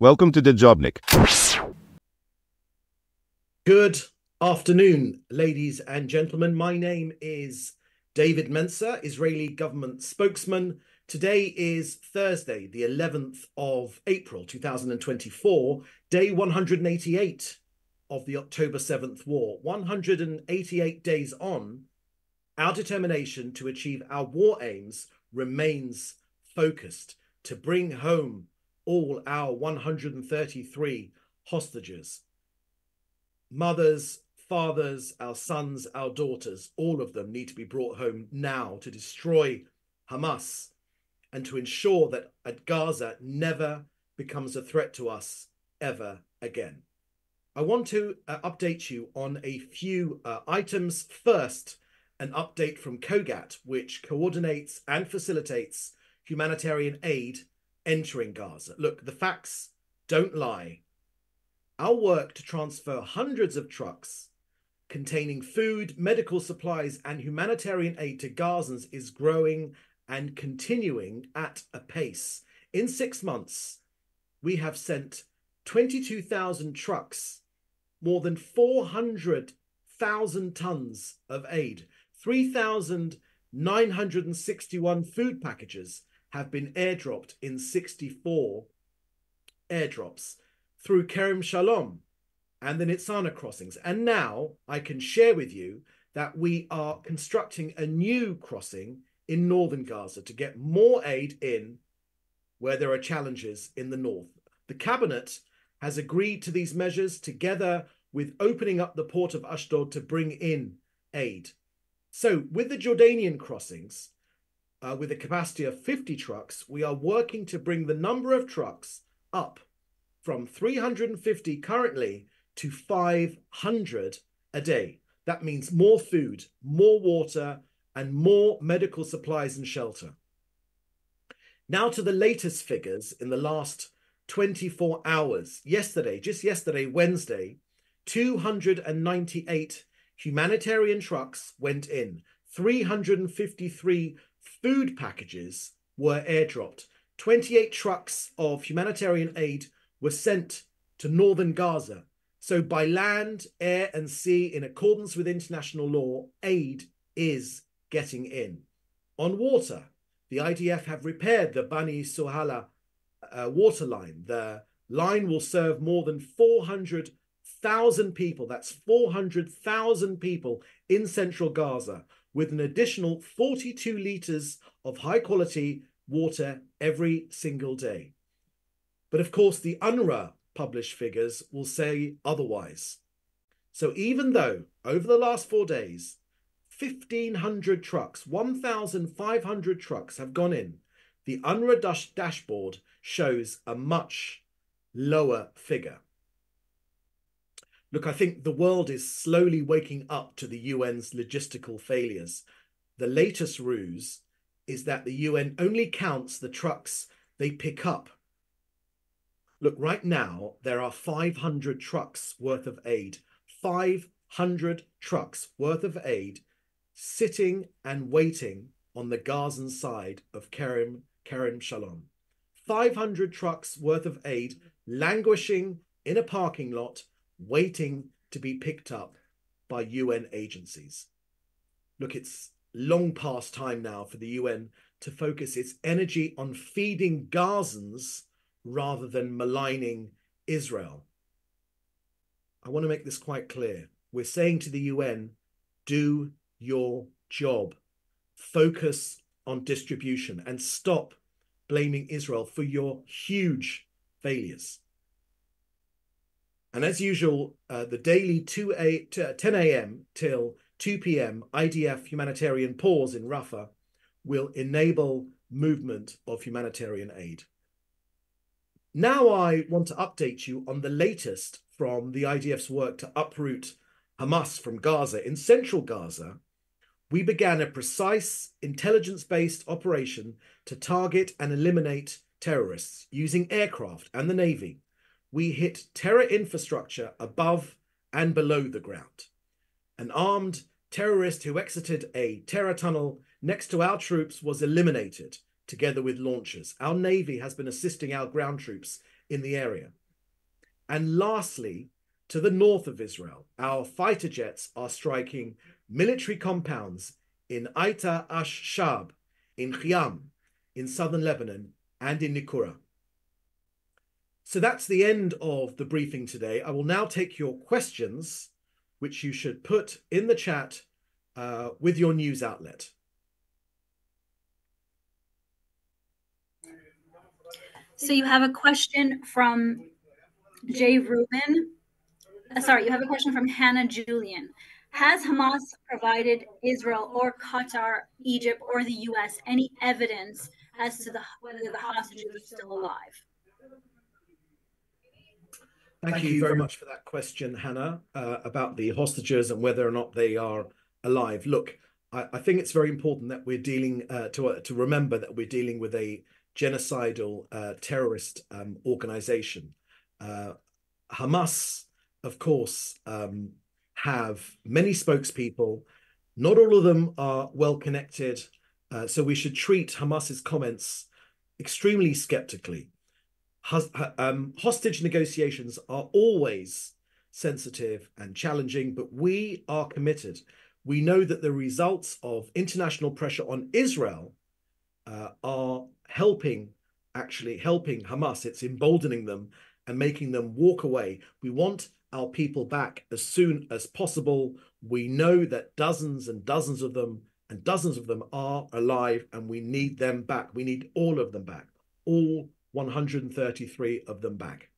Welcome to the Jobnik. Good afternoon, ladies and gentlemen. My name is David Mencer, Israeli government spokesman. Today is Thursday, the 11th of April 2024, day 188 of the October 7th war. 188 days on, our determination to achieve our war aims remains focused to bring home all our 133 hostages. Mothers, fathers, our sons, our daughters, all of them need to be brought home now to destroy Hamas and to ensure that Gaza never becomes a threat to us ever again. I want to uh, update you on a few uh, items. First, an update from COGAT, which coordinates and facilitates humanitarian aid entering Gaza. Look, the facts don't lie. Our work to transfer hundreds of trucks containing food, medical supplies, and humanitarian aid to Gazans is growing and continuing at a pace. In six months, we have sent 22,000 trucks, more than 400,000 tons of aid, 3,961 food packages have been airdropped in 64 airdrops through Kerem Shalom and the Nitzana crossings. And now I can share with you that we are constructing a new crossing in northern Gaza to get more aid in where there are challenges in the north. The cabinet has agreed to these measures together with opening up the port of Ashdod to bring in aid. So, with the Jordanian crossings, uh, with a capacity of 50 trucks, we are working to bring the number of trucks up from 350 currently to 500 a day. That means more food, more water, and more medical supplies and shelter. Now to the latest figures in the last 24 hours. Yesterday, just yesterday, Wednesday, 298 humanitarian trucks went in, 353 food packages were airdropped, 28 trucks of humanitarian aid were sent to northern Gaza. So, by land, air, and sea, in accordance with international law, aid is getting in. On water, the IDF have repaired the Bani Suhala uh, water line. The line will serve more than 400,000 people. That's 400,000 people in central Gaza with an additional 42 litres of high quality water every single day. But of course, the UNRWA published figures will say otherwise. So even though over the last four days, 1,500 trucks, 1,500 trucks have gone in, the UNRWA dash- dashboard shows a much lower figure. Look, I think the world is slowly waking up to the UN's logistical failures. The latest ruse is that the UN only counts the trucks they pick up. Look, right now, there are 500 trucks worth of aid, 500 trucks worth of aid sitting and waiting on the Gazan side of Kerem, Kerem Shalom. 500 trucks worth of aid languishing in a parking lot waiting to be picked up by UN agencies. Look, it's long past time now for the UN to focus its energy on feeding Gazans rather than maligning Israel. I want to make this quite clear. We're saying to the UN, do your job, focus on distribution, and stop blaming Israel for your huge failures. And as usual, uh, the daily 2 a, 10 a.m. till 2 p.m. IDF humanitarian pause in Rafah will enable movement of humanitarian aid. Now I want to update you on the latest from the IDF's work to uproot Hamas from Gaza. In central Gaza, we began a precise intelligence based operation to target and eliminate terrorists using aircraft and the Navy we hit terror infrastructure above and below the ground. An armed terrorist who exited a terror tunnel next to our troops was eliminated together with launchers. Our Navy has been assisting our ground troops in the area. And lastly, to the north of Israel, our fighter jets are striking military compounds in Aita Ash Shab, in Khiam, in southern Lebanon, and in Nikura. So that's the end of the briefing today. I will now take your questions, which you should put in the chat uh, with your news outlet. So you have a question from Jay Rubin. Uh, sorry, you have a question from Hannah Julian. Has Hamas provided Israel or Qatar, Egypt, or the U.S. any evidence as to the, whether the hostages are still alive? Thank, Thank you, you very much for that question, Hannah, uh, about the hostages and whether or not they are alive. Look, I, I think it's very important that we're dealing uh, to uh, to remember that we're dealing with a genocidal uh, terrorist um, organization. Uh, Hamas, of course, um, have many spokespeople. Not all of them are well connected, uh, so we should treat Hamas's comments extremely skeptically um, hostage negotiations are always sensitive and challenging, but we are committed. We know that the results of international pressure on Israel uh, are helping, actually helping Hamas. It's emboldening them and making them walk away. We want our people back as soon as possible. We know that dozens and dozens of them and dozens of them are alive, and we need them back. We need all of them back, all 133 of them back.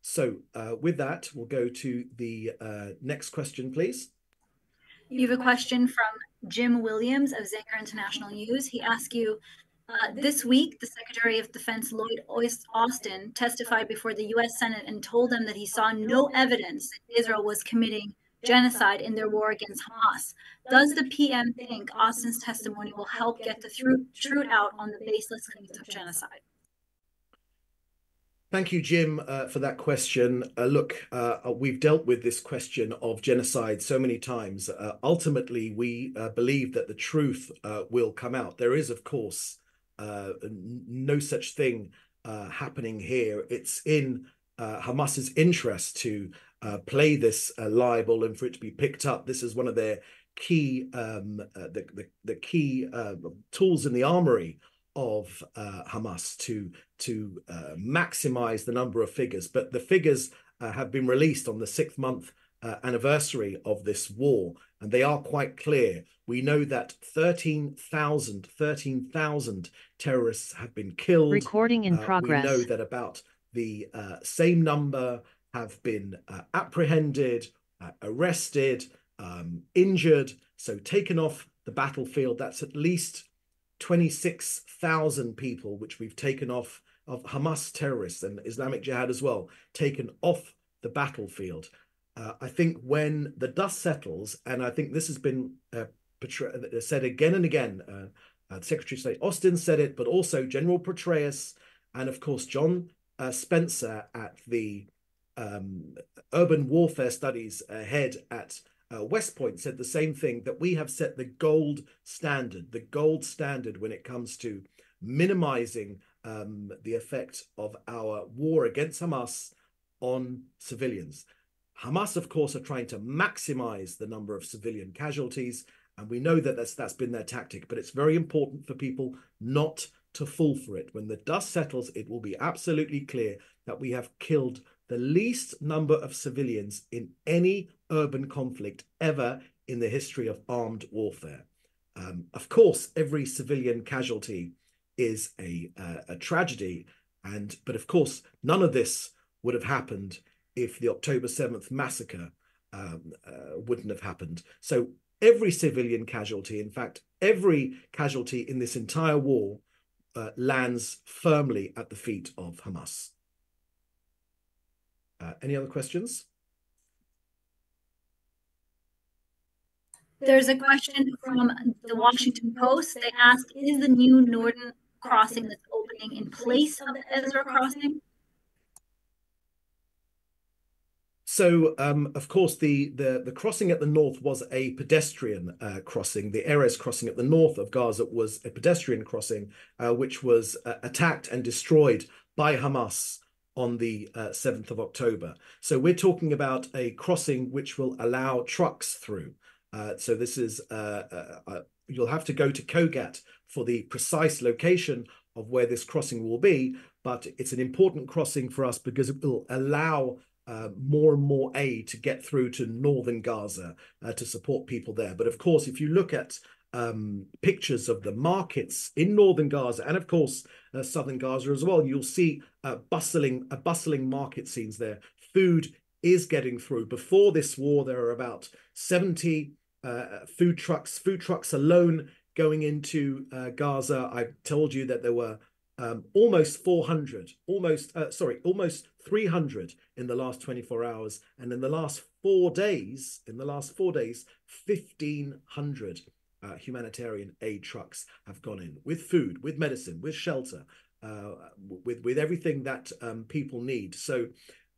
So uh, with that, we'll go to the uh, next question, please. You have a question from Jim Williams of Zecher International News. He asks you, uh, this week, the Secretary of Defense Lloyd Austin testified before the U.S. Senate and told them that he saw no evidence that Israel was committing genocide in their war against Hamas. Does the PM think Austin's testimony will help get the truth out on the baseless claims of genocide? Thank you, Jim, uh, for that question. Uh, look, uh, uh we've dealt with this question of genocide so many times. Uh, ultimately, we uh, believe that the truth will come out. There is, of course, no such thing happening here. It's in Hamas's interest to play this libel and for it to be picked up. This is one of their key, um, the, the, the key tools in the armory of uh, Hamas to to uh, maximize the number of figures. But the figures uh, have been released on the sixth month uh, anniversary of this war, and they are quite clear. We know that 13,000 13, terrorists have been killed. Recording in progress. Uh, we know that about the uh, same number have been apprehended, arrested, um, injured, so taken off the battlefield. That's at least 26,000 people, which we've taken off of Hamas terrorists and Islamic Jihad as well, taken off the battlefield. Uh, I think when the dust settles, and I think this has been uh, uh said again and again, uh, uh, Secretary of State Austin said it, but also General Petraeus, and of course John uh, Spencer at the um, Urban Warfare Studies head at uh, West Point said the same thing that we have set the gold standard, the gold standard when it comes to minimizing um, the effect of our war against Hamas on civilians. Hamas, of course, are trying to maximize the number of civilian casualties, and we know that that's that's been their tactic. But it's very important for people not to fall for it. When the dust settles, it will be absolutely clear that we have killed the least number of civilians in any urban conflict ever in the history of armed warfare. Um, of course, every civilian casualty is a, uh, a tragedy, and but of course, none of this would have happened if the October 7th massacre um, uh, wouldn't have happened. So every civilian casualty, in fact, every casualty in this entire war uh, lands firmly at the feet of Hamas. Uh, any other questions? There's a question from the Washington Post. They ask, is the new Northern crossing that's opening in place of the Erez crossing? So, um, of course, the, the, the crossing at the north was a pedestrian uh, crossing. The Erez crossing at the north of Gaza was a pedestrian crossing, uh, which was uh, attacked and destroyed by Hamas on the uh, 7th of October. So we're talking about a crossing which will allow trucks through. Uh, so this is, uh, uh, uh, you'll have to go to COGAT for the precise location of where this crossing will be, but it's an important crossing for us because it will allow uh, more and more aid to get through to northern Gaza to support people there. But of course, if you look at um, pictures of the markets in northern Gaza and of course uh, southern Gaza as well, you'll see uh, bustling, uh, bustling market scenes there. Food is getting through. Before this war, there are about 70 uh, food trucks, food trucks alone going into uh, Gaza. I told you that there were um, almost 400, almost, uh, sorry, almost 300 in the last 24 hours. And in the last four days, in the last four days, 1,500 uh, humanitarian aid trucks have gone in with food, with medicine, with shelter, uh, with with everything that um, people need. So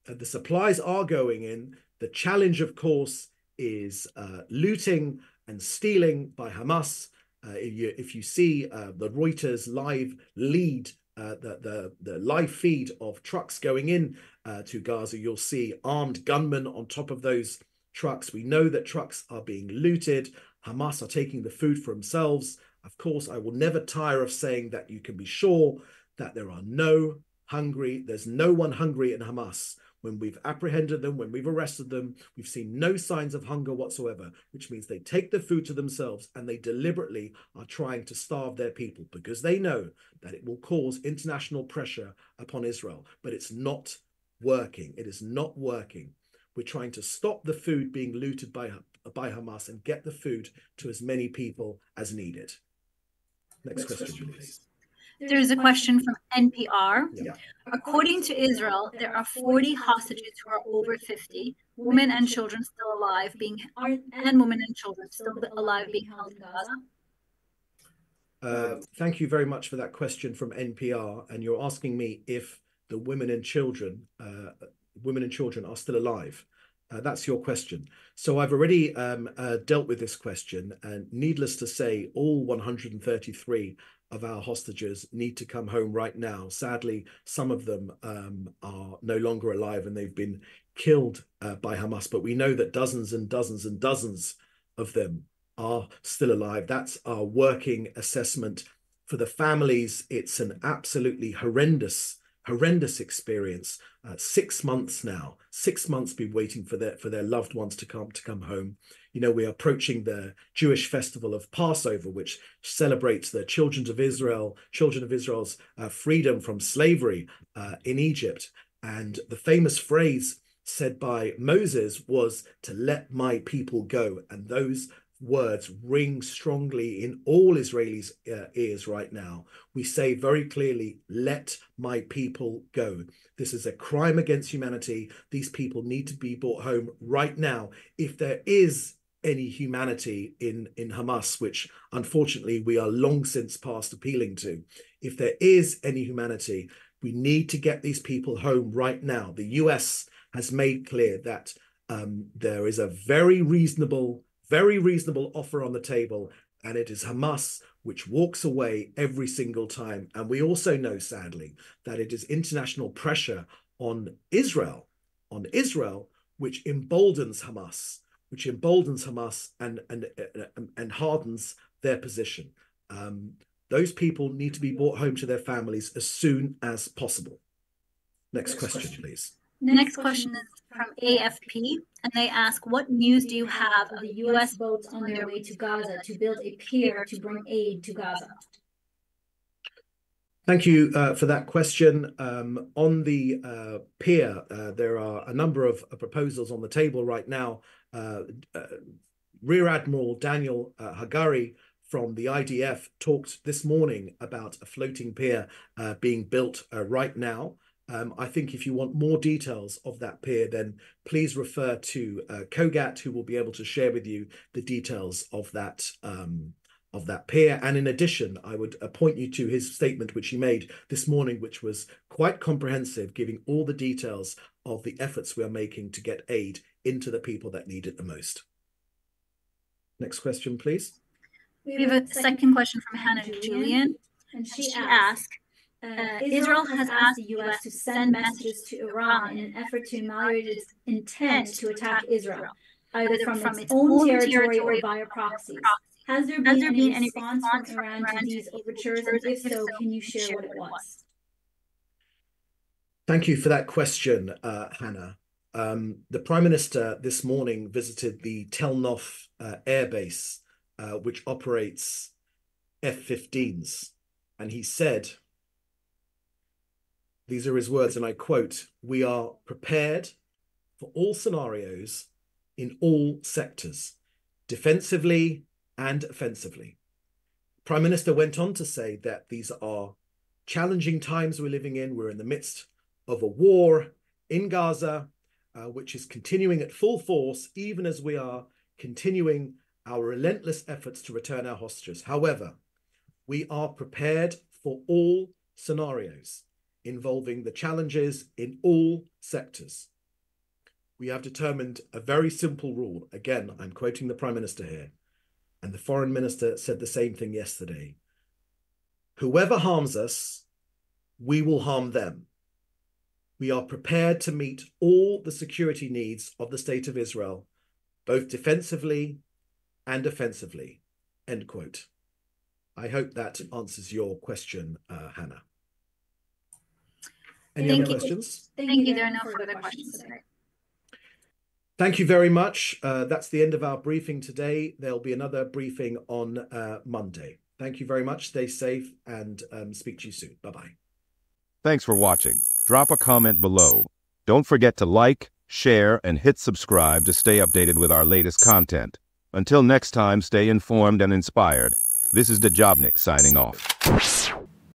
uh, the supplies are going in. The challenge, of course, is uh, looting and stealing by Hamas. Uh, if you if you see uh, the Reuters live lead. the, the the live feed of trucks going in to Gaza, you'll see armed gunmen on top of those trucks. We know that trucks are being looted. Hamas are taking the food for themselves. Of course, I will never tire of saying that you can be sure that there are no hungry, there's no one hungry in Hamas. When we've apprehended them, when we've arrested them, we've seen no signs of hunger whatsoever, which means they take the food to themselves and they deliberately are trying to starve their people because they know that it will cause international pressure upon Israel. But it's not working. It is not working. We're trying to stop the food being looted by by Hamas and get the food to as many people as needed. Next, Next question, please. There's a question from NPR. Yeah. According to Israel, there are 40 hostages who are over 50, women and children still alive being and women and children still alive being held in Gaza. Uh, thank you very much for that question from NPR. And you're asking me if the women and children, uh, women and children, are still alive. Uh, that's your question. So I've already um, uh, dealt with this question, and needless to say, all 133 of our hostages need to come home right now. Sadly, some of them um, are no longer alive and they've been killed uh, by Hamas, but we know that dozens and dozens and dozens of them are still alive. That's our working assessment. For the families, it's an absolutely horrendous horrendous experience. Uh, six months now, six months been waiting for their for their loved ones to come to come home. You know, we're approaching the Jewish festival of Passover, which celebrates the children of Israel, children of Israel's uh, freedom from slavery uh, in Egypt. And the famous phrase said by Moses was to let my people go. And those words ring strongly in all Israelis' uh, ears right now. We say very clearly, let my people go. This is a crime against humanity. These people need to be brought home right now. If there is any humanity in, in Hamas, which unfortunately we are long since past appealing to, if there is any humanity, we need to get these people home right now. The US has made clear that um, there is a very reasonable very reasonable offer on the table, and it is Hamas which walks away every single time. And we also know, sadly, that it is international pressure on Israel, on Israel, which emboldens Hamas, which emboldens Hamas and and and, hardens their position. Um, those people need to be brought home to their families as soon as possible. Next, Next question, question, please. The next question is from AFP, and they ask, what news do you have of the U.S. boats on their way to Gaza to build a pier to bring aid to Gaza? Thank you uh, for that question. Um, on the uh, pier, uh, there are a number of uh, proposals on the table right now. Uh, uh, Rear Admiral Daniel Hagari from the IDF talked this morning about a floating pier being built right now. Um, I think if you want more details of that pier, then please refer to uh, COGAT, who will be able to share with you the details of that um, of that pier. And in addition, I would point you to his statement, which he made this morning, which was quite comprehensive, giving all the details of the efforts we are making to get aid into the people that need it the most. Next question, please. We have a second question from Hannah Julian, and she asked, uh, Israel has asked the U.S. to send messages to Iran in an effort to ameliorate its intent to attack Israel, either from, from its, its own territory or via proxies. Has there been, Has there been any response, response from Iran to these overtures? And if so, can you share what it was? Thank you for that question, uh, Hannah. Um, the Prime Minister this morning visited the Tel Nof uh, air base, uh, which operates F 15s. And he said, these are his words, and I quote, We are prepared for all scenarios in all sectors, defensively and offensively. Prime Minister went on to say that these are challenging times we're living in. We're in the midst of a war in Gaza, uh, which is continuing at full force, even as we are continuing our relentless efforts to return our hostages. However, we are prepared for all scenarios involving the challenges in all sectors. We have determined a very simple rule. Again, I'm quoting the Prime Minister here, and the Foreign Minister said the same thing yesterday. Whoever harms us, we will harm them. We are prepared to meet all the security needs of the State of Israel, both defensively and offensively. End quote. I hope that answers your question, uh, Hannah. Any Thank other you. questions? Thank, Thank you. There are no further questions today. Thank you very much. Uh, that's the end of our briefing today. There'll be another briefing on uh, Monday. Thank you very much. Stay safe and um, speak to you soon. Bye bye. Thanks for watching. Drop a comment below. Don't forget to like, share, and hit subscribe to stay updated with our latest content. Until next time, stay informed and inspired. This is DaJobnik signing off.